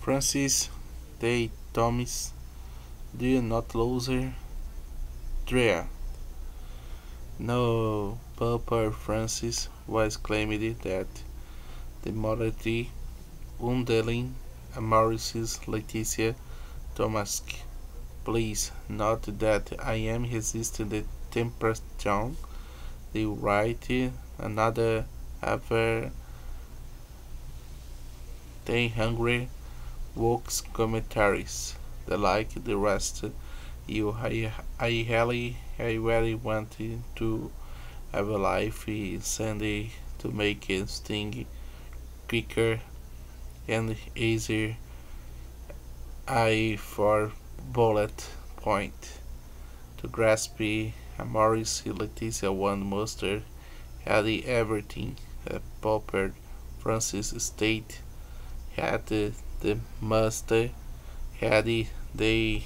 Francis Day Thomist, do you not lose her? Drea. No, Papa Francis was claimed that the modesty Undelin Amoris Laetitia Thomistic. Please note that I am resisting the temptation. They write another ever they hungry books commentaries. The like the rest you I, I really I really wanted to have a life Sunday to make it sting quicker and easier I for bullet point to grasp Amoris Laetitia one mustard had everything a pauper Francis state had the, the master had the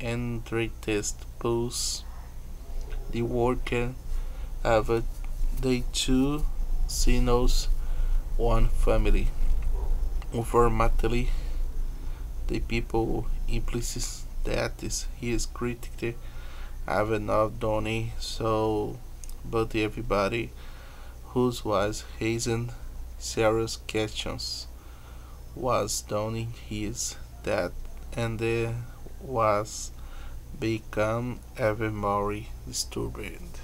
entreatest pulse the worker of the two synods one family. Unfortunately the people implicit that is critical have not done so but everybody whose was raising serious questions was done his that and was become ever more disturbed